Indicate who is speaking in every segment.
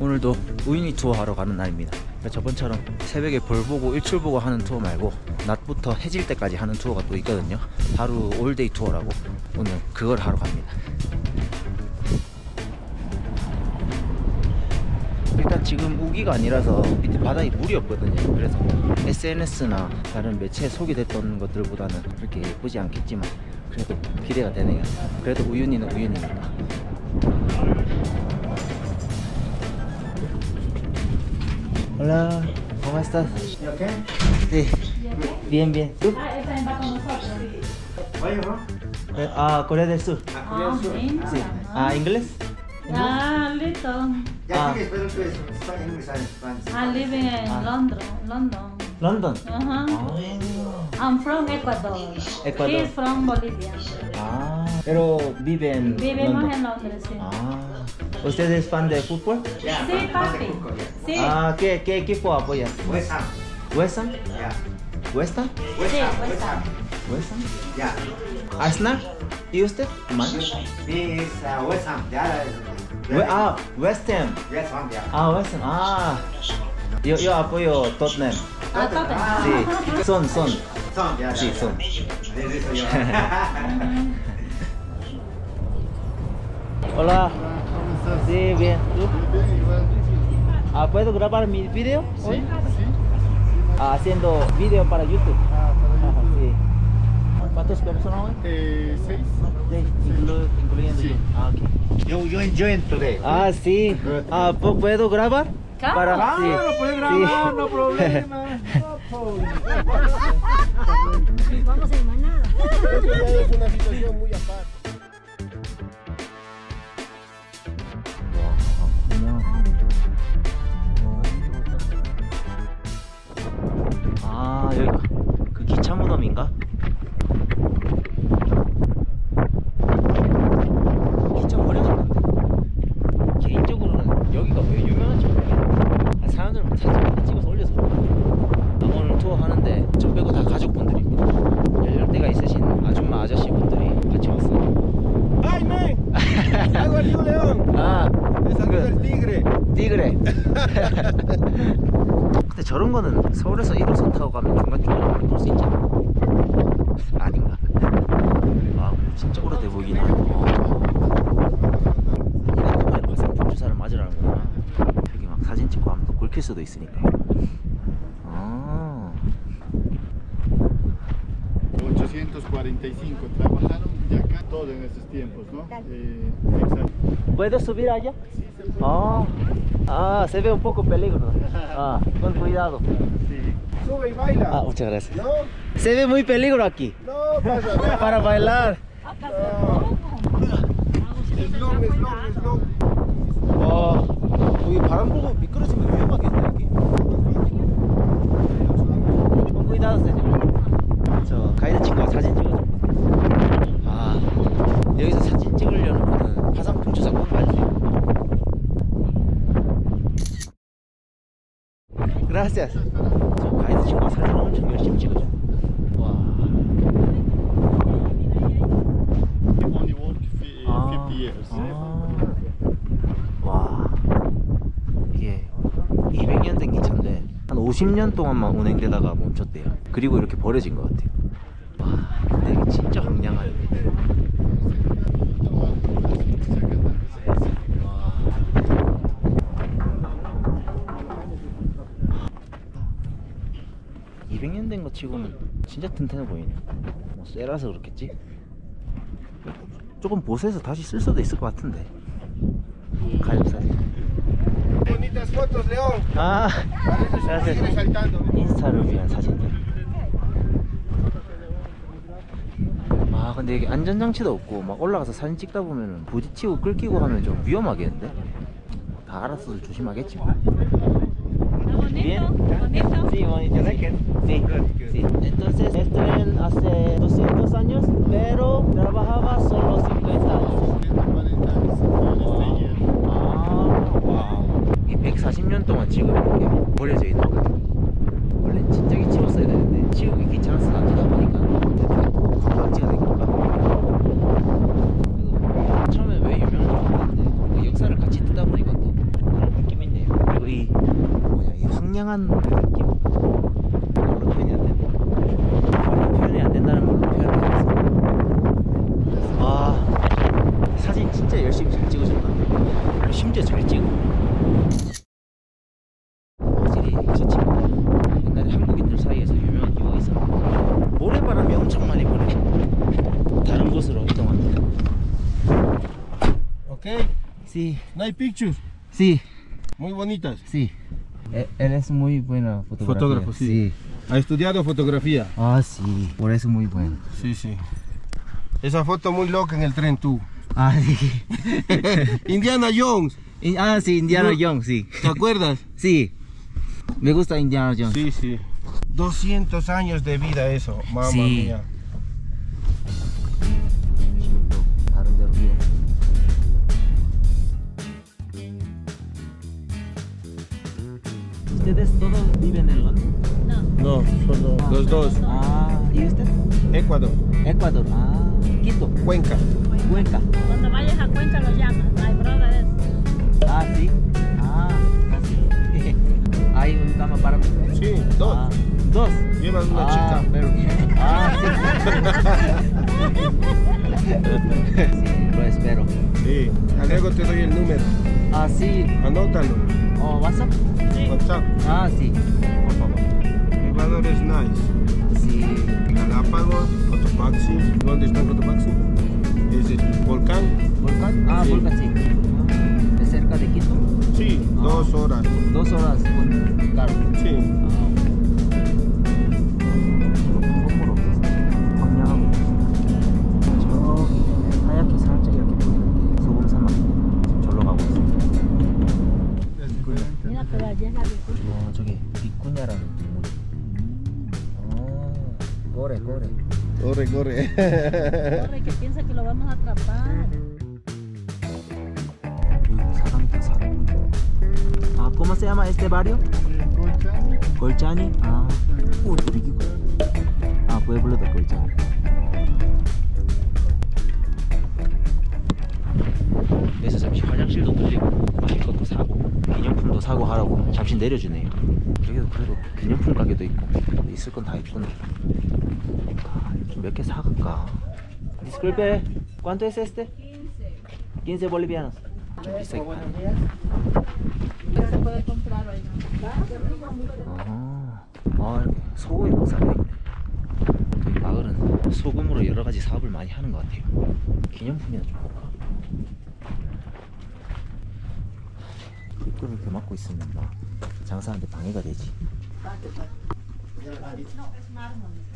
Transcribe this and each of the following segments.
Speaker 1: 오늘도 우유니 투어 하러 가는 날입니다. 저번처럼 새벽에 별 보고 일출 보고 하는 투어 말고 낮부터 해질 때까지 하는 투어가 또 있거든요. 하루 all day 투어라고 오늘 그걸 하러 갑니다. 일단 지금 우기가 아니라서 밑에 바닥에 물이 없거든요. 그래서 SNS나 다른 매체에 소개됐던 것들보다는 그렇게 예쁘지 않겠지만 그래도 기대가 되네요. 그래도 우윤이는 우윤이니까. Hola, ¿cómo estás? Sí, bien, bien. ¿Tú?
Speaker 2: Ah, él también va con nosotros.
Speaker 1: Eh, Ah, Corea del Sur.
Speaker 2: Ah, sí.
Speaker 1: Sí. Ah, ¿inglés?
Speaker 2: Ah, listo.
Speaker 1: Ah.
Speaker 3: Ya es Spanish, English and Spanish.
Speaker 2: I live in
Speaker 1: Ah.
Speaker 2: London. London.
Speaker 1: London.
Speaker 2: Uh-huh. I'm from Ecuador.
Speaker 1: Ecuador.
Speaker 2: He's from Bolivia.
Speaker 1: Ah, pero vive en
Speaker 2: Vivimos en Londres, sí.
Speaker 1: Ah, ¿usted es fan de fútbol?
Speaker 2: Sí, papi. Sí.
Speaker 1: Ah, ¿qué, qué equipo apoya?
Speaker 3: West Ham,
Speaker 1: ¿West Ham?
Speaker 3: ya.
Speaker 1: ¿West Ham?
Speaker 3: West
Speaker 2: Sí,
Speaker 3: Ham,
Speaker 2: West
Speaker 3: West Ham,
Speaker 2: Ham.
Speaker 1: ¿West Ham?
Speaker 3: ya.
Speaker 1: ¿Arsenal? ¿Y usted? Man?
Speaker 3: Me is uh, West Ham, ya.
Speaker 1: We- ah, West Ham.
Speaker 3: West Ham, ya.
Speaker 1: Ah, West Ham. Ah, yo, yo apoyo Tottenham.
Speaker 2: Ah, Tottenham.
Speaker 1: Sí, son, son.
Speaker 3: Son, ya.
Speaker 1: Sí,
Speaker 3: ya.
Speaker 1: son.
Speaker 3: De eso yo.
Speaker 1: Hola. Sí, bien. ¿Tú? Ah, ¿Puedo grabar mi video hoy? Ah, haciendo video para YouTube. Ajá, sí. ¿Cuántas personas hoy?
Speaker 4: Eh, seis.
Speaker 1: Sí, inclu- incluyendo
Speaker 4: Sí.
Speaker 1: yo. Ah, ok.
Speaker 3: You, you enjoying today?
Speaker 1: Ah, sí. Ah, ¿pu- ¿puedo grabar?
Speaker 2: Claro.
Speaker 1: Para,
Speaker 4: Ah,
Speaker 1: sí.
Speaker 4: lo puedes
Speaker 1: Sí.
Speaker 4: grabar, no problema. No problema.
Speaker 5: Vamos en manada.
Speaker 4: Eso ya es una situación muy aparte.
Speaker 1: 아 여기가 그 기차 무덤인가? 기차 버려졌는데 개인적으로는 여기가 왜 유명한지 모르겠네 아, 사람들은 뭐 사진 많이 찍어서 올려서? 아, 오늘 투어 하는데 저 빼고 다 가족분들입니다 연령대가 있으신 아줌마 아저씨분들이 같이 왔어요.
Speaker 4: ¡Algo al Río León!
Speaker 1: 아
Speaker 4: ¡Le salió el tigre!
Speaker 1: 띠그래 근데 저런 거는 서울에서 1호선 타고 가면 볼 수 있잖아 아닌가? 아 그래 진짜 오래돼 보이긴 하네 어. 이것 때문에 화상품 주사를 맞으라는구나 여기 막 사진 찍고 하면 또 긁힐 수도 있으니까 아
Speaker 4: 845 trabajaron de acá todo en esos tiempos, ¿no? Eh, exacto.
Speaker 1: ¿Puedo subir allá? Ah, ah, se ve un poco peligro. Ah, con cuidado.
Speaker 4: Sí. Sube y baila.
Speaker 1: Ah, muchas gracias.
Speaker 4: No,
Speaker 1: Se ve muy peligro aquí.
Speaker 4: no pasa nada.
Speaker 1: Para bailar.
Speaker 4: Slow, slow, slow.
Speaker 1: 와, 여기 바람 불고 미끄러지면 위험하겠네 여기. con cuidado, señor. 저 가이드 친구가 사진 찍어줘. 아, 여기서 사진 화상품 주사 꼭 봐야 돼요. Gracias. 친구가 사진 엄청 열심히 찍어줘. 와.
Speaker 4: Only work fi-
Speaker 1: 아,
Speaker 4: 50 years.
Speaker 1: 아. 와 이게 200년 된 기차인데 한 50년 동안만 운행되다가 멈췄대요 그리고 이렇게 버려진 것 같아요 와 근데 이게 진짜 황량하네 와. (200년) 된 거 치고는 진짜 튼튼해 보이네. 뭐 쇠라서 그렇겠지? 조금 보수해서 다시 쓸 수도 있을 것 같은데. 가족 사진.
Speaker 4: Bonitas fotos, León.
Speaker 1: 아. 인스타를 위한 사진들 아 근데 여기 안전장치도 없고 막 올라가서 사진 찍다 보면은 부딪히고 끌기고 하면 좀 위험하겠는데? 다 알아서 조심하겠지 뭐. Bien. Sí, bonito. Sí, sí. Entonces, estrellé hace 200 años, pero trabajaba solo 50 años.
Speaker 4: 140 años.
Speaker 1: 아, 와. 이 140년 동안 지금 이렇게 버려져 있는 거야. 원래 진작에 치웠어야 되는데 치우기 귀찮아서 놔두다 보니까 이렇게 관광지가 된 건가? 그래서 처음에 왜 유명한지 모르겠는데 그 역사를 같이 듣다 보니까 또 나름 느낌 있네. 상한 그 느낌 말로 표현이 안 되네 많이 표현이 안 된다는 말로 표현을 해봤습니다. 아 사진 진짜 열심히 잘 찍으셨다. 심지어 잘 찍어. 확실히 저 친구 옛날에 한국인들 사이에서 유명한 이유가 있었는데 모래바람이 엄청 많이 불어. 다른 곳으로 이동합니다.
Speaker 5: Ok,
Speaker 1: Sí,
Speaker 5: no hay pictures.
Speaker 1: sí,
Speaker 5: Muy bonitas.
Speaker 1: sí. E- Él es muy buena fotografía.
Speaker 5: Fotógrafo, sí. Ha estudiado fotografía.
Speaker 1: Ah, sí, por eso muy bueno.
Speaker 5: Sí, sí. Esa foto muy loca en el tren, tú.
Speaker 1: Ah, sí.
Speaker 5: Indiana Jones,
Speaker 1: ah, sí, Indiana. Jones, sí.
Speaker 5: ¿te acuerdas?
Speaker 1: Sí. Me gusta Indiana Jones.
Speaker 5: Sí, sí. 200 años de vida eso, mamá
Speaker 1: Sí.
Speaker 5: mía.
Speaker 1: ¿Ustedes todos viven en Londres?
Speaker 5: No, solo los dos.
Speaker 1: Ah, ¿y usted?
Speaker 5: Ecuador,
Speaker 1: Ecuador. Ah, Quito,
Speaker 5: Cuenca.
Speaker 1: Cuenca.
Speaker 2: Cuando vayas a Cuenca lo llamas. My brother es.
Speaker 1: Ah, sí. Ah, casi. Hay un cama para mí.
Speaker 5: Sí, dos.
Speaker 1: Ah, dos.
Speaker 5: Llevas una
Speaker 1: ah,
Speaker 5: chica.
Speaker 1: Pero. Ah, sí. sí. Lo espero.
Speaker 5: Sí, luego te doy el número.
Speaker 1: Ah, sí.
Speaker 5: Anótalo.
Speaker 1: Oh, WhatsApp.
Speaker 5: WhatsApp,
Speaker 1: Ah, sí.
Speaker 5: por favor. Ecuador es nice.
Speaker 1: Sí.
Speaker 5: Galápagos, Cotopaxi. ¿Dónde está Cotopaxi? Es el volcán.
Speaker 1: ¿Volcán? Ah,
Speaker 5: Sí.
Speaker 1: Volcán, sí. Ah, ¿Es cerca de Quito?
Speaker 5: Sí,
Speaker 1: Ah.
Speaker 5: dos horas.
Speaker 1: Dos horas con carro.
Speaker 5: Sí.
Speaker 1: 건
Speaker 5: Corre, corre.
Speaker 2: Que piensa que lo vamos a atrapar.
Speaker 1: 아 ¿cómo se llama este barrio? Colchani 아 오, 이기고 아 pueblo de Colchani 그래서 잠시 화장실도 들리고 마실 것도 사고 기념품도 사고 하라고 잠시 내려주네요 여기도 그래도 기념품 가게도 있고 있을 건 다 있구나 몇 개 사갈까? Disculpe, ¿cuánto es este? 15 bolivianos 좀
Speaker 2: hoy.
Speaker 1: 아, 소금이 막 쌓여있네. 저희 마을은 소금으로 여러 가지 사업을 많이 하는 것 같아요. 기념품이나 좀 볼까? 입구를 이렇게 막고 있으면 막 장사하는데 방해가 되지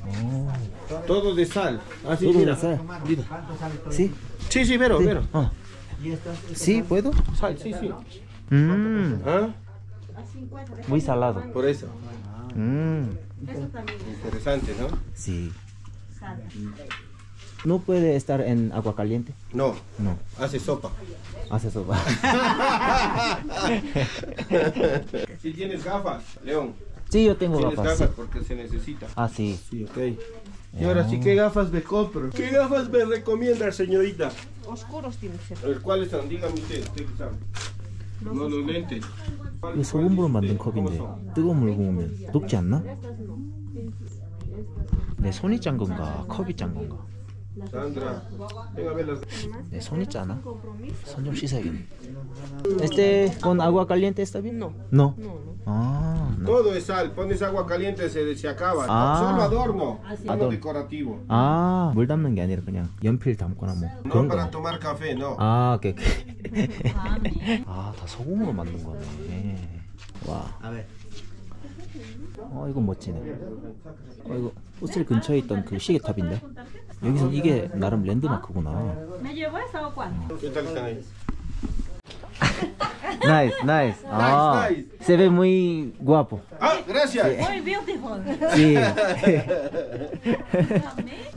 Speaker 1: 오,
Speaker 5: Todo de sal. Así,
Speaker 1: todo
Speaker 5: mira.
Speaker 1: de sal. ¿Sí?
Speaker 5: Sí, sí, pero,
Speaker 1: Sí.
Speaker 5: pero.
Speaker 1: Ah. ¿Sí? ¿Puedo?
Speaker 5: Sal, sí, sí.
Speaker 1: Mmm,
Speaker 5: ¿Ah?
Speaker 1: muy salado.
Speaker 5: Por eso.
Speaker 1: Mmm,
Speaker 5: Interesante, ¿no?
Speaker 1: sí. ¿No puede estar en agua caliente?
Speaker 5: No,
Speaker 1: No,
Speaker 5: hace sopa.
Speaker 1: hace sopa.
Speaker 5: Si tienes gafas, León.
Speaker 1: Sí, yo tengo
Speaker 5: Tienes
Speaker 1: gafas.
Speaker 5: gafas
Speaker 1: sí.
Speaker 5: porque se necesita.
Speaker 1: Ah, sí.
Speaker 5: Sí, ok. Y ahora sí, ¿qué gafas me compro? ¿Qué gafas me recomienda, señorita?
Speaker 6: Oscuros tienen que ser.
Speaker 5: A ver, ¿cuáles son? Dígame usted, usted que sabe. No, los lentes.
Speaker 1: 이거 소금으로 만든 컵인데 뜨거운 물 부으면 녹지 않나? 내 손이 짠 건가? 컵이 짠 건가?
Speaker 5: Sandra, venga a ver las.
Speaker 1: 내 손이 짜나? 손 좀 씻어야겠네. Este con agua caliente está bien?
Speaker 6: No.
Speaker 1: No.
Speaker 6: No, no.
Speaker 1: Ah, no.
Speaker 5: Todo es sal, pones agua caliente, se, se acaba.
Speaker 1: Ah.
Speaker 5: Solo adorno, no
Speaker 1: Adorno.
Speaker 5: decorativo.
Speaker 1: 아, 물 담는 게 아니라 그냥 연필 담거나 뭐
Speaker 5: No
Speaker 1: 그런
Speaker 5: para
Speaker 1: 거.
Speaker 5: tomar café, no.
Speaker 1: 아, 오케이, 오케이. 아, 다 소금으로 만든 거네. 와. 어, 이건 멋지네. 어, 이거 호텔 근처에 있던 그 시계탑인데. 여기서 이게 나름 랜드마크구나.
Speaker 2: ¿Me llevó esa o cuánto?
Speaker 5: ¿Qué tal están ahí?
Speaker 1: Nice, nice. Ah,
Speaker 5: nice.
Speaker 1: se ve muy guapo.
Speaker 5: Ah, gracias.
Speaker 2: Muy beautiful.
Speaker 1: Sí.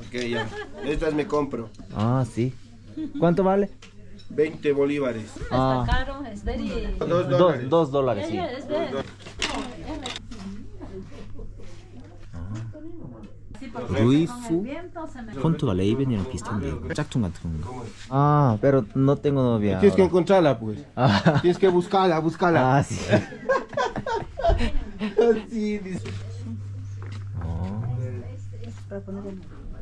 Speaker 5: Ok, ya. Estas me compro.
Speaker 1: ah, sí. ¿Cuánto vale?
Speaker 5: 20 bolívares.
Speaker 1: Ah,
Speaker 2: Está caro, es very...
Speaker 5: Dos
Speaker 1: dos,
Speaker 5: dólares.
Speaker 1: dos dólares, sí.
Speaker 2: Me...
Speaker 1: 폰트가 레이벤이랑 비슷한데 짝퉁 같은 건가? Ah, pero no tengo novia.
Speaker 5: Tienes que encontrarla, pues.
Speaker 1: Ah,
Speaker 5: Tienes que buscarla, buscarla.
Speaker 1: ah, sí. 어.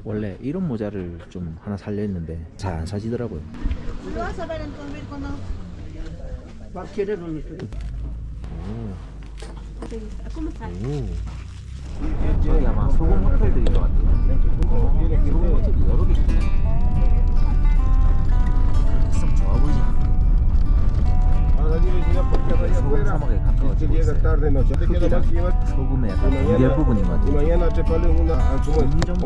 Speaker 1: 원래 이런 모자를 좀 하나 살려 했는데 잘 안 사지더라고요. 오. 여기 아마 소금 호텔들인 것 같아요. 어, 소금 호텔이 여러 개 있네. 참 좋아 보이지?
Speaker 5: Ahora dime si ya porque allá
Speaker 1: 소금
Speaker 5: afuera
Speaker 1: 사막에
Speaker 5: se
Speaker 1: 가까워지고
Speaker 5: llega
Speaker 1: 있어요.
Speaker 5: tarde noche. Te queda más que llevar.
Speaker 1: 소금의
Speaker 5: Y
Speaker 1: 약간 분별 부분인 것
Speaker 5: y
Speaker 1: 같아요.
Speaker 5: mañana te ponen una ah, ¿cómo es?
Speaker 1: Minjam.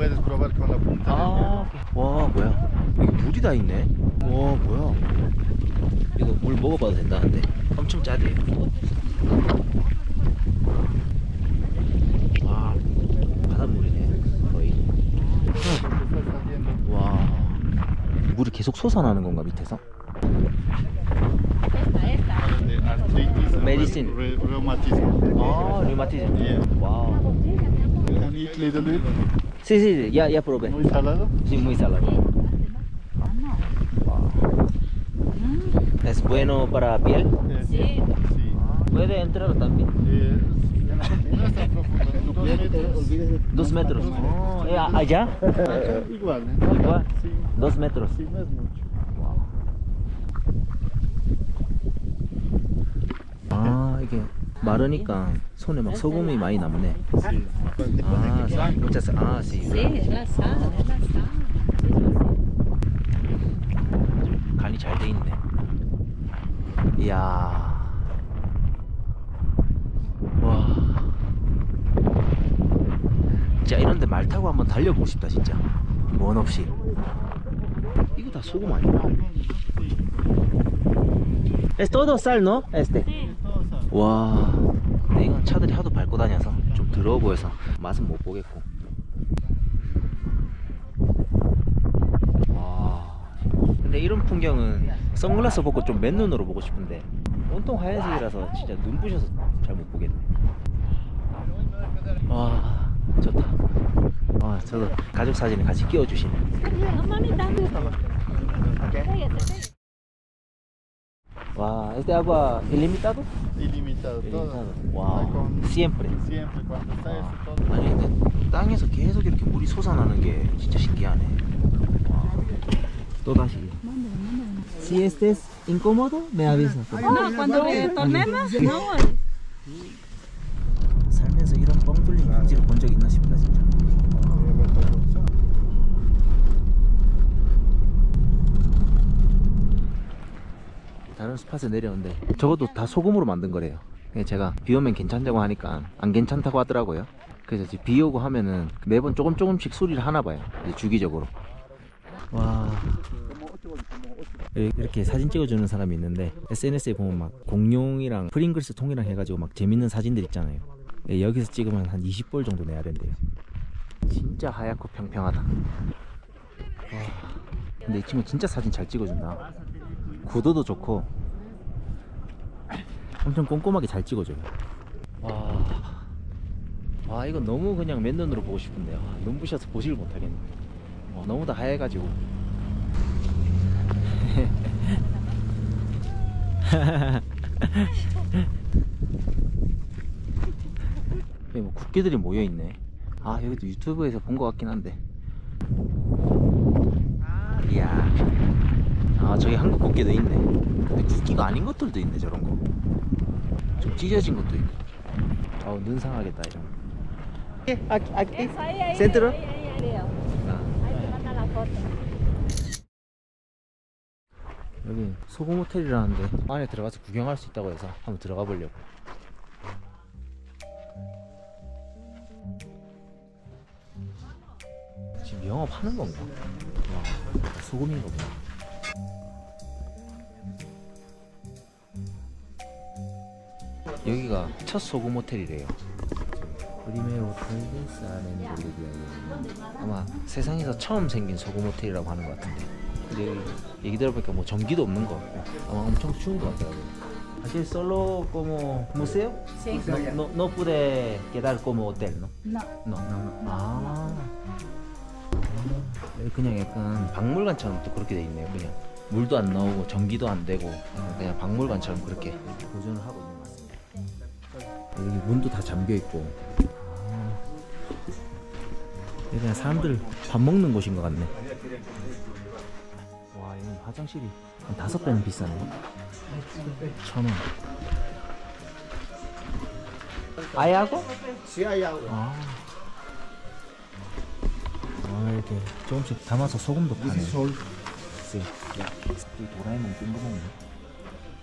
Speaker 5: Puedes
Speaker 4: probar con la punta.
Speaker 1: 아, 와 뭐야? 여기 물이 다 있네. 와 뭐야? 이거 물 먹어봐도 된다는데 엄청 짜대요. 아 바닷물이네 거의. 와 물이 계속 솟아나는 건가 밑에서? Medicine. 아 류마티즘. 와우.
Speaker 4: And eat little bit.
Speaker 1: Sí, sí, ya, ya probé.
Speaker 4: Muy salado.
Speaker 1: Sí, muy salado. ¿Es bueno para piel?
Speaker 4: Eh, sí.
Speaker 1: Puede entrar también.
Speaker 4: Eh, no es tan profundo. Dos metros.
Speaker 1: Dos metros. Oh, eh, ¿Allá?
Speaker 4: Igual, ¿eh?
Speaker 1: Igual.
Speaker 4: Sí.
Speaker 1: Dos metros.
Speaker 4: Sí, no es mucho.
Speaker 1: 아 이게 마르니까 손에 막 소금이 많이 남네. 아, muchas, ah, sí.
Speaker 2: La sal, es la sal.
Speaker 1: 간이 잘 돼 있네. 이야. 와. 진짜 이런데 말 타고 한번 달려보고 싶다 진짜. 원 없이. 이거 다 소금 아니야? Es todo sal, ¿no? Este. 와. 차들이 하도 밟고 다녀서 좀 더러워 보여서 맛은 못 보겠고. 와. 근데 이런 풍경은 선글라스 벗고 좀 맨눈으로 보고 싶은데 온통 하얀색이라서 진짜 눈부셔서 잘 못 보겠네. 와, 좋다. 아, 저도 가족 사진을 같이 끼워주시네.
Speaker 2: No, manita.
Speaker 1: 와, este agua ilimitado?
Speaker 4: Ilimitado. Todo.
Speaker 1: Ilimitado. 와,
Speaker 4: Con-
Speaker 1: siempre.
Speaker 4: Siempre, cuando está eso, todo.
Speaker 1: 아니 근데 땅에서 계속 이렇게 물이 솟아나는 게 진짜 신기하네. 와. 또 다시. Si este es incómodo, me avisa.
Speaker 2: No, cuando retornemos, no.
Speaker 1: 살면서 이런 뻥 뚫린 경지를 본 적 있나 싶다 진짜. 다른 스팟에 내려오는데 저것도 다 소금으로 만든 거래요. 그냥 제가 비 오면 괜찮다고 하니까 안 괜찮다고 하더라고요. 그래서 이제 비 오고 하면은 매번 조금 조금씩 수리를 하나 봐요. 주기적으로. 와. 이렇게 사진 찍어주는 사람이 있는데 SNS에 보면 막 공룡이랑 프링글스 통이랑 해가지고 막 재밌는 사진들 있잖아요. 예, 여기서 찍으면 한 20벌 정도 내야 된대요. 진짜 하얗고 평평하다. 와. 근데 이 친구 진짜 사진 잘 찍어준다. 구도도 좋고 엄청 꼼꼼하게 잘 찍어줘요. 와, 와 이거 너무 그냥 맨눈으로 보고 싶은데 와, 눈부셔서 보지를 못하겠네. 와, 너무 다 하얘가지고. 여기 뭐 국기들이 모여 있네. 아 여기도 유튜브에서 본 것 같긴 한데. 이야. 아 저기 한국 국기도 있네. 근데 국기가 아닌 것들도 있네 저런 거. 좀 찢어진 것도 있고. 아우 눈 상하겠다 이런. 아, 아. 아,
Speaker 2: te manda la foto.
Speaker 1: 여기 소금 호텔이라는데 안에 들어가서 구경할 수 있다고 해서 한번 들어가 보려고. 지금 영업하는 건가? 와, 소금인가 보다. 여기가 첫 소금 호텔이래요. 프리메 호텔 사는 볼리비아 아마 세상에서 처음 생긴 소금 호텔이라고 하는 것 같은데. 근데 얘기 들어보니까 뭐 전기도 없는 거 같고 아마 엄청 추운 거 같더라고요. 사실 solo como museo
Speaker 2: Sí.
Speaker 1: no, no, no pude quedar como hotel,
Speaker 2: ¿no?
Speaker 1: No. No, no. 아. 여기 그냥 약간 박물관처럼 또 그렇게 돼 있네요. 그냥 물도 안 나오고 전기도 안 되고 그냥 박물관처럼 그렇게 보존을 하고 있는 것. 여기 문도 다 잠겨 있고. 아. 여기 그냥 사람들 밥 먹는 곳인 것 같네. 와, 여기 화장실이 한 다섯 배는 비싸네. 천 원. 아예 하고?
Speaker 4: Sí hay agua.
Speaker 1: 아. 아 이렇게 조금씩 담아서 소금도 파네. 쎄. 이 도라에몽 뜬금없네.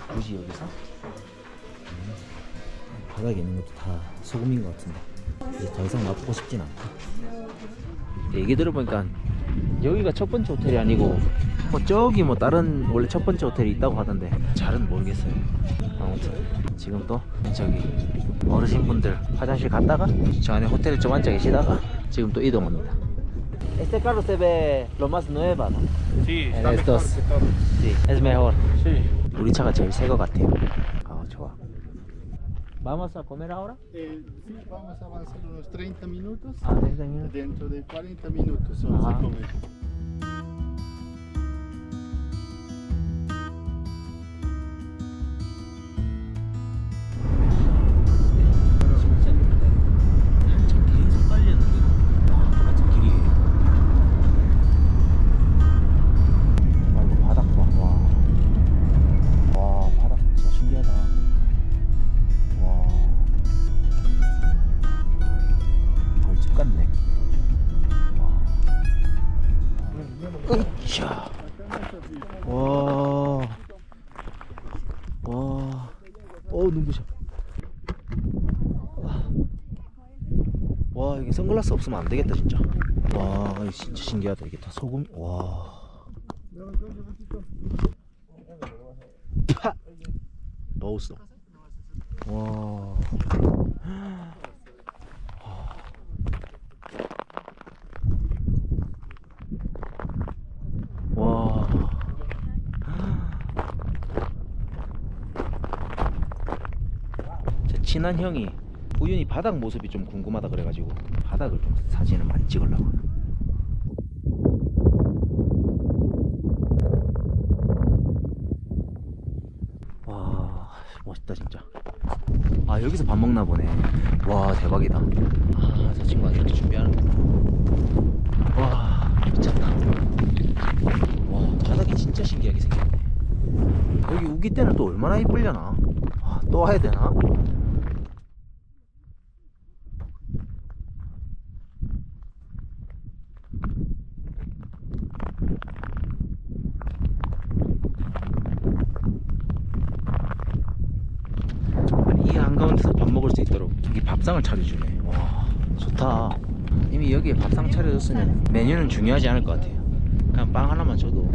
Speaker 1: 굳이 여기서? 음. 바닥에 있는 것도 다 소금인 것 같은데. 이제 더 이상 맛보고 싶진 않고. 얘기 들어보니까 여기가 첫 번째 호텔이 아니고 뭐 저기 뭐 다른 원래 첫 번째 호텔이 있다고 하던데 잘은 모르겠어요. 아무튼 지금 또 저기 어르신분들 화장실 갔다가 저 안에 호텔에 좀 앉아 계시다가 지금 또 이동합니다. Este carro se ve lo más nueva, ¿no?
Speaker 5: Sí,
Speaker 1: está mejor Sí, es mejor.
Speaker 5: Sí.
Speaker 1: 우리 차가 제일 새거 같아요. 아 좋아. ¿Vamos a comer ahora?
Speaker 4: Eh, sí, vamos a avanzar unos 30 minutos.
Speaker 1: Ah, 30 minutos.
Speaker 4: Dentro de 40 minutos vamos
Speaker 1: Ajá.
Speaker 4: a comer.
Speaker 1: 선글라스 없으면 안 되겠다 진짜. 와 진짜 신기하다 이게 다 소금. 와. 파! 넣었어. 와. 친한 형이 우연히 바닥 모습이 좀 궁금하다 그래가지고 바닥을 좀 사진을 많이 찍으려고. 와 멋있다 진짜. 아 여기서 밥 먹나 보네. 와 대박이다. 아 저 친구가 이렇게 준비하는구나 와 미쳤다. 와 바닥이 진짜 신기하게 생겼네. 여기 우기 때는 또 얼마나 이쁠려나? 아, 또 와야 되나? 아니, 이 한가운데서 밥 먹을 수 있도록 이 밥상을 차려주네. 와, 좋다. 이미 여기에 밥상 차려줬으면 메뉴는 중요하지 않을 것 같아요. 그냥 빵 하나만 줘도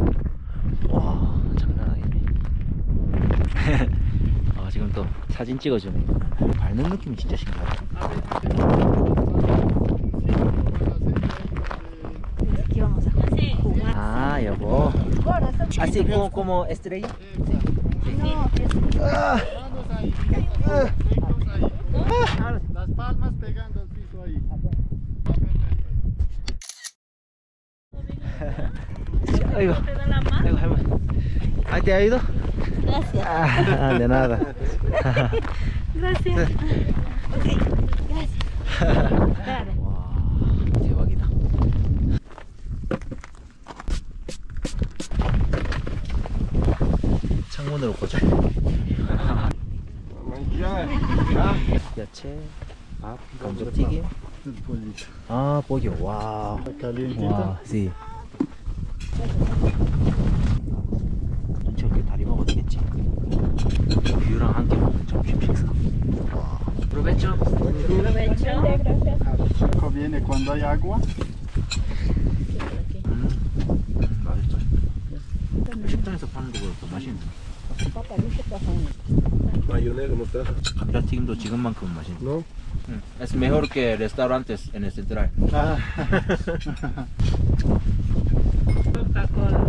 Speaker 1: 와, 장난 아니네. 아, 지금 또 사진 찍어주네. 밟는 느낌이 진짜 신기하다. 아, 여보. Así como, como estrella.
Speaker 4: Las palmas pegando
Speaker 1: 아이고,
Speaker 2: te da la mano.
Speaker 1: 아이고, 할머니. 아, ¿te ha ido?
Speaker 2: Gracias.
Speaker 1: Ah, de nada.
Speaker 2: Gracias. Ok, gracias.
Speaker 1: 창문으로 보자. 야채, 밥, 감자튀김. 아, 뽀겨. 와. 와, sí. 저렇게 다리 먹어도 되겠지. 뷰랑 함께 먹는 점심 식사.
Speaker 2: Aprovecho.
Speaker 4: Chico viene cuando hay agua.
Speaker 1: 음, 맛있어. 식당에서 파는 거보다 더 맛있네.
Speaker 5: Mayonesa, mostaza.
Speaker 1: 감자튀김도 지금만큼은 맛있네.
Speaker 5: ¿No?
Speaker 1: Es mejor que restaurantes en el central.
Speaker 2: Coca-Cola.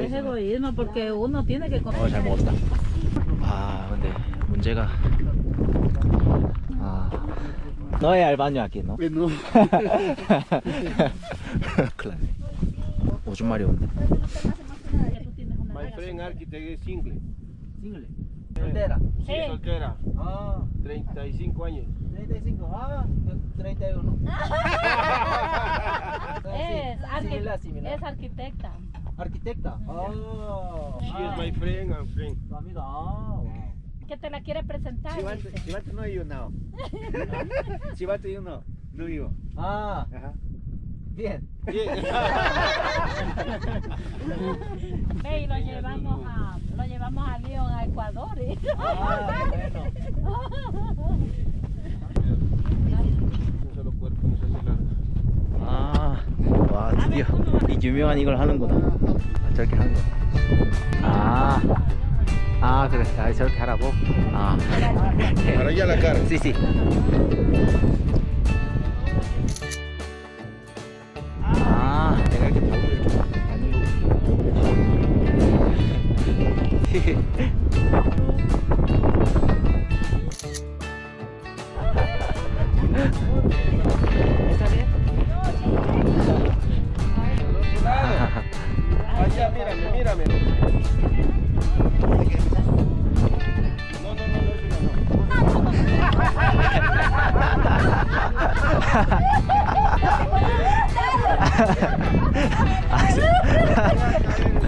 Speaker 2: Es egoísmo porque uno tiene que comer.
Speaker 1: No,
Speaker 4: No
Speaker 1: eh, hay baño aquí, ¿no? Eh, claro. Ocho Mario.
Speaker 5: My friend architect es single.
Speaker 1: Single. ¿Soltera?
Speaker 5: Sí, soltera.
Speaker 1: Ah.
Speaker 5: 35 años.
Speaker 1: 35, ah, 31. Ah, es,
Speaker 2: es arquitecta.
Speaker 1: Arquitecta? Oh.
Speaker 5: She is my friend and friend.
Speaker 1: Tu amiga, ah
Speaker 2: te la quiere presentar.
Speaker 3: Chivato, no yo no. Chivato yo no, no.
Speaker 1: Ah.
Speaker 3: Bien.
Speaker 1: Bien.
Speaker 2: Ve, lo llevamos a lo llevamos a León, a Ecuador. ¿eh?
Speaker 1: Ah, bueno. 아, 와 드디어 이 유명한 이걸 하는구나. 저렇게 하는 거. 아. Ah, que la cabeza de cara, vos. Ah.
Speaker 5: Para allá la cara.
Speaker 1: Sí, sí.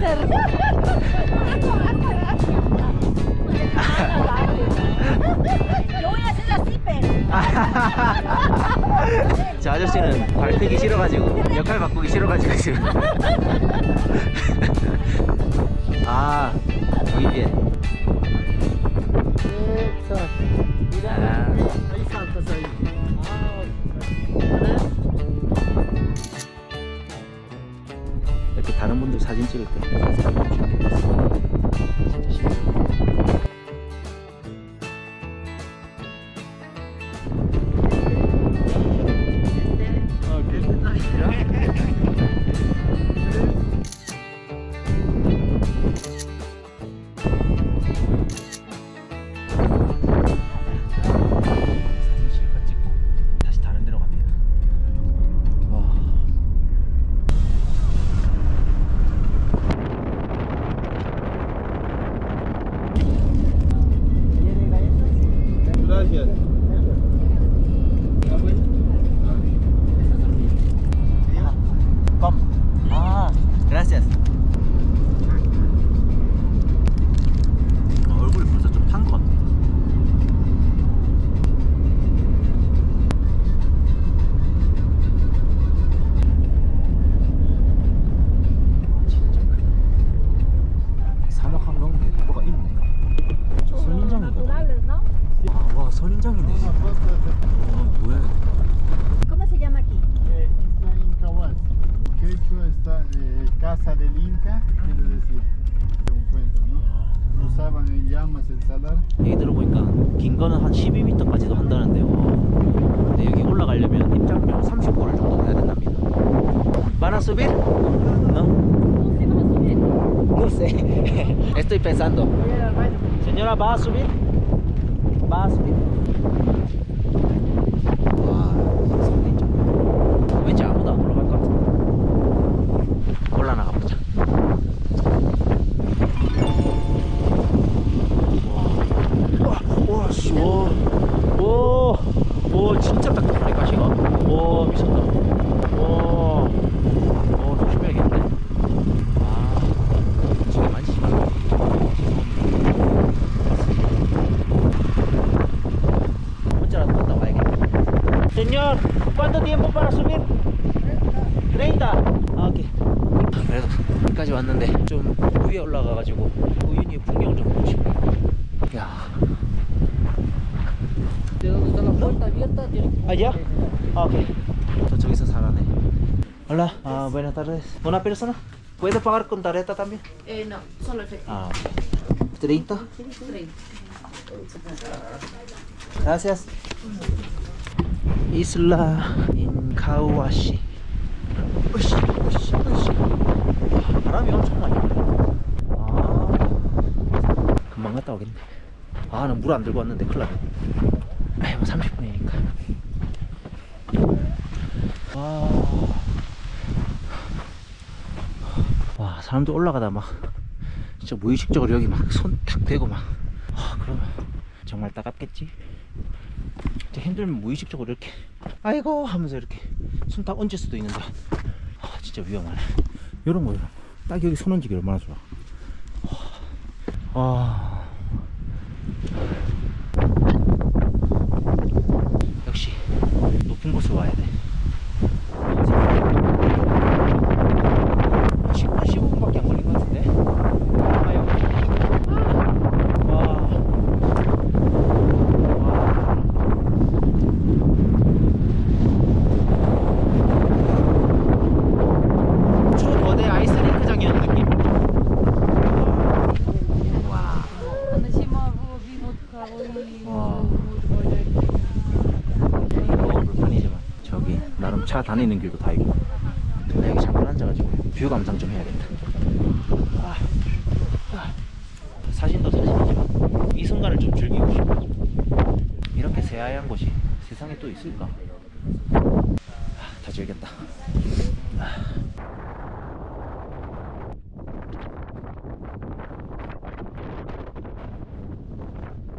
Speaker 1: 저 아저씨는 발피기 싫어가지고 역할 바꾸기 싫어가지고 지금 아 muy bien. 사진 찍을 때. ¿Una persona? ¿Puede pagar con tarjeta también?
Speaker 2: Eh, no, solo efectivo.
Speaker 1: Ah, 30.
Speaker 2: 30.
Speaker 1: Gracias. Isla Incahuashi. 으쌰, 으쌰, 으쌰. 와, 바람이 엄청 많이 부네. 아, 금방 갔다 오겠네. 아, 나물안 들고 왔는데 큰일. 아이, 뭐 30분이니까. 와. 와, 사람들 올라가다 막 진짜 무의식적으로 여기 막 손 탁 대고 막. 와, 그러면 정말 따갑겠지? 진짜 힘들면 무의식적으로 이렇게 아이고 하면서 이렇게 손딱 얹을 수도 있는데. 아, 진짜 위험하네. 요런 거 요런 거딱 여기 손 얹기 얼마나 좋아. 와. 역시 높은 곳에 와야 돼 10분 15분밖에 안 걸린 것 같은데 아유 와 와. 초거대 아이스링크장이라는 느낌. 와. 와. 너무 벌판이지만 저기 나름 차 다니는 길도 다 있고. 나 여기 잠깐 앉아가지고 view 감상 좀 해야겠다. 아. 아. 사진도 사진이지만 이 순간을 좀 즐기고 싶어. 이렇게 새하얀 곳이 세상에 또 있을까? 아, 다 즐겼다. 아.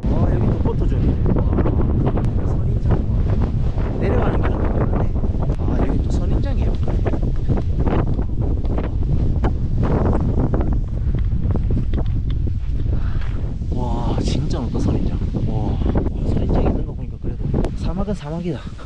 Speaker 1: 와 여기 또 포토존이네. 와 선인장. 내려가는 길은 모르네. 아 여기 또 선인장이에요. 와 진짜 높다 선인장. 와, 와 선인장 있는 거 보니까 그래도 사막은 사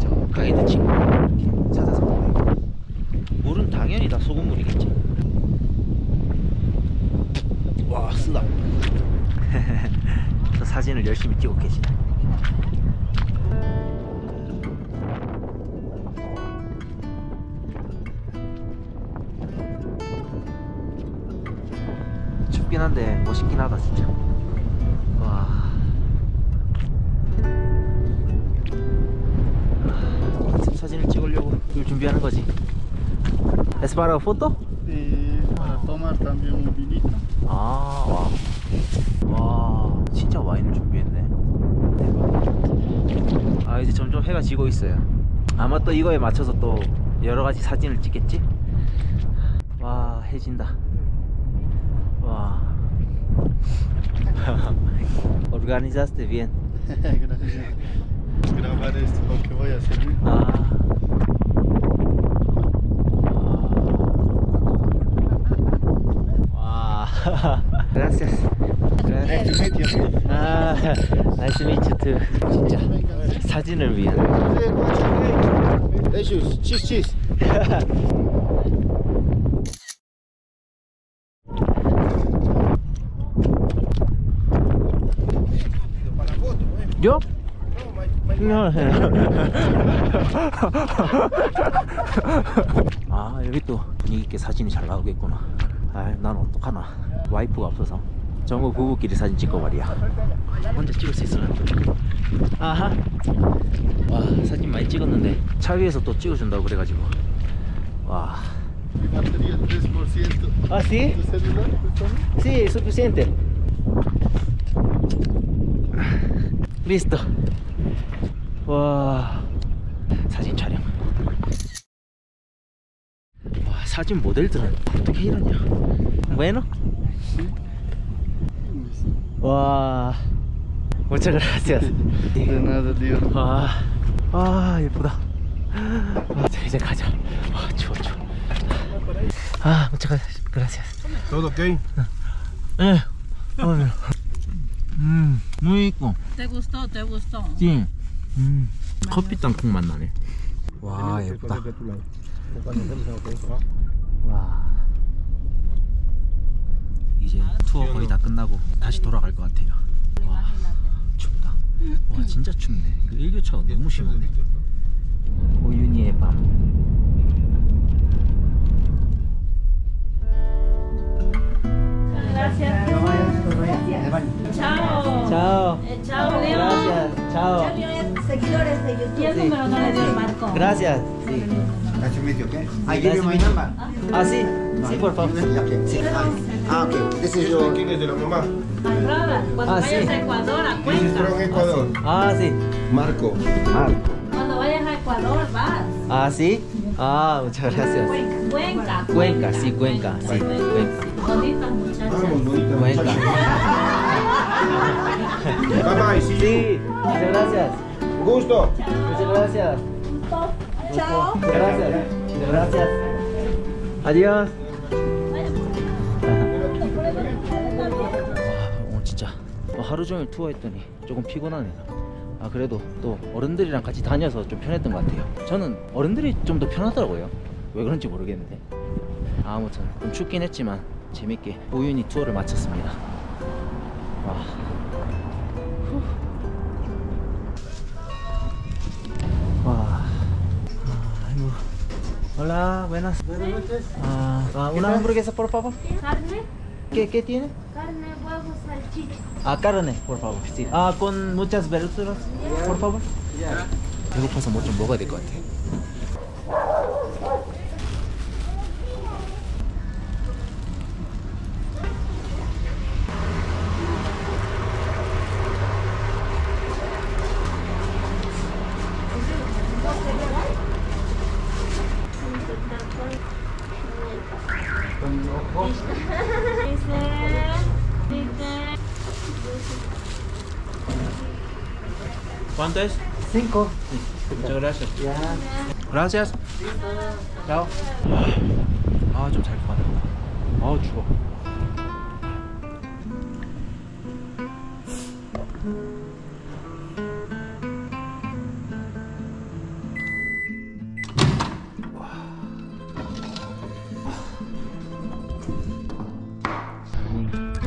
Speaker 1: 저 가이드 친구 이렇게 찾아서 가요. 물은 당연히 다 소금물이겠지. 와 쓰다. 저 사진을 열심히 찍고 계시네. 춥긴 한데 멋있긴 하다 진짜 사진을 찍으려고 이걸 준비하는 거지 ¿Es para foto?
Speaker 4: Y para tomar también un vinito.
Speaker 1: 아, 와. 와, 진짜 와인을 준비했네. 대박. 아, 이제 점점 해가 지고 있어요. 아마 또 이거에 맞춰서 또 여러 가지 사진을 찍겠지? 와, 해진다. 와. organizaste bien.
Speaker 4: Gracias. Grabar esto lo que voy a hacer.
Speaker 1: Ah. 와. Gracias. 아, meet you too. 진짜 사진을 위한.
Speaker 5: Cheese.
Speaker 1: Yo? No. 아 여기 또 분위기 있게 사진이 잘 나오겠구나. 아난 어떡하나. 와이프가 없어서 전부 부부끼리 사진 찍고 말이야. 혼자 찍을 수 있으면. 아하. 와 사진 많이 찍었는데 차 위에서 또 찍어준다고 그래가지고. 와.
Speaker 4: Mi batería 3%.
Speaker 1: 아 sí? Sí, es suficiente. 와, 사진 촬영. 와, 사진 모델들은 어떻게 이러냐? Bueno. 와, muchas gracias.
Speaker 4: De nada, tío.
Speaker 1: 와, 아 예쁘다. 아, 자, 이제 가자. 와, 추워 추워. 아, muchas gracias.
Speaker 5: Todo ok?
Speaker 1: 예. 어, 음, muy rico.
Speaker 2: ¿Te gustó? ¿Te gustó?
Speaker 1: 찡. 음, 커피 땅콩 맛 나네. 와, 예쁘다. 와. 이제 투어 거의 다 끝나고 다시 돌아갈 것 같아요. 와, 춥다. 와, 진짜 춥네. 그 일교차가 너무 심하네. 오윤희의 밤.
Speaker 2: Gracias. Chao.
Speaker 1: Chao.
Speaker 2: Eh, chao, Leo.
Speaker 1: Gracias. Chao.
Speaker 6: seguidores de YouTube.
Speaker 2: Y el número no le dio el Marco.
Speaker 1: Gracias. Sí.
Speaker 3: I give you my number.
Speaker 1: Ah, sí. Sí, por favor. Sí.
Speaker 3: Ah. This is your.
Speaker 5: ¿Quién es de la mamá?
Speaker 2: Cuando
Speaker 1: Ah,
Speaker 2: vayas
Speaker 1: sí.
Speaker 2: a Ecuador, a Cuenca.
Speaker 5: Ecuador.
Speaker 1: Ah, sí.
Speaker 5: Marco.
Speaker 2: Cuando vayas a Ecuador, vas.
Speaker 1: Ah, sí. Ah, muchas gracias.
Speaker 2: Cuenca.
Speaker 1: Cuenca, sí, Cuenca, sí, Cuenca.
Speaker 2: Bonitas muchachas.
Speaker 5: Vamos, bonita
Speaker 1: Cuenca.
Speaker 5: Bye bye.
Speaker 1: Sí, muchas gracias.
Speaker 5: Gusto.
Speaker 1: Muchas gracias. Adiós. 와, 오늘 진짜 뭐 하루 종일 투어했더니 조금 피곤하네요. 아 그래도 또 어른들이랑 같이 다녀서 좀 편했던 것 같아요. 저는 어른들이 좀 더 편하더라고요. 왜 그런지 모르겠는데. 아무튼 좀 춥긴 했지만 재밌게 우연히 투어를 마쳤습니다. 와. Hola, buenas. Ah, ah, una hamburguesa, por favor.
Speaker 6: Carne,
Speaker 1: ¿Qué, qué tiene?
Speaker 6: carne, huevos, salchicha.
Speaker 1: Ah, carne, por favor. Sí. Ah, con muchas verduras, por favor. 배고파서 뭐 좀 먹어야 될 것 같아. ¿Cuánto es? Cinco. Muchas gracias. Gracias. Chao. 아, 좀 잘 것 같아. 아우, 추워.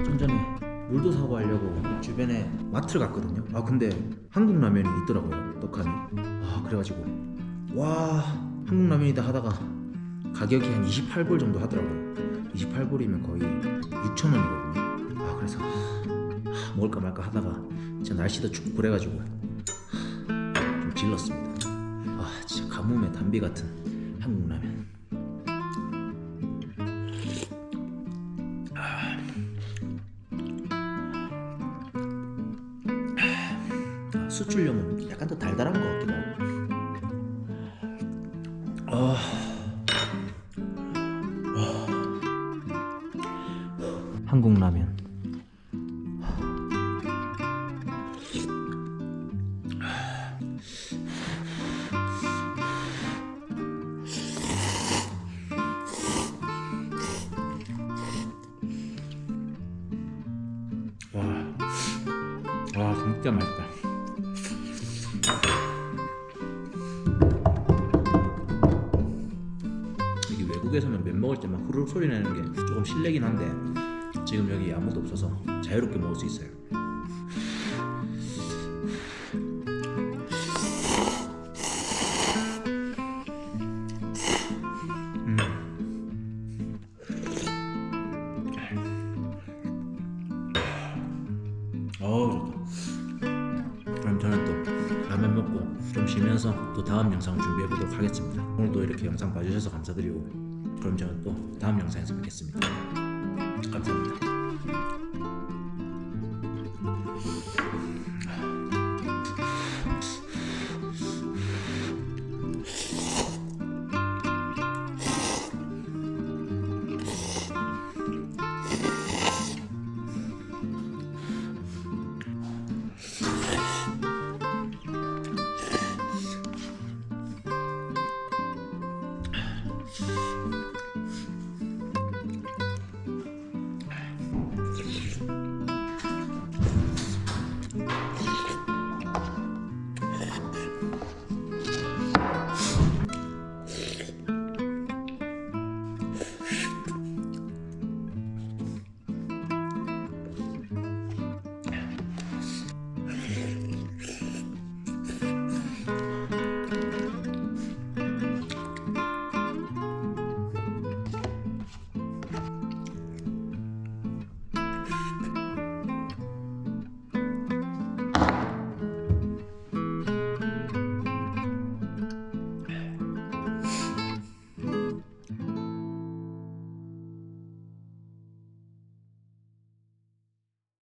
Speaker 1: 좀 전에 물도 사고 하려고 주변에 마트를 갔거든요. 아 근데 한국 라면이 있더라고요. 떡하니. 아 그래가지고 와 한국 라면이다 하다가 가격이 한 28불 정도 하더라고요. 28불이면 거의 6천 원이거든요. 아 그래서 하, 먹을까 말까 하다가 진짜 날씨도 춥고 그래가지고 하, 좀 질렀습니다. 아 진짜 가뭄에 담비 같은 한국 라면. 수출용은 약간 더 달달한 것 같기도 하고. 아, 아. 한국 라면. 소리 내는 게 조금 실례긴 한데 지금 여기 아무도 없어서 자유롭게 먹을 수 있어요.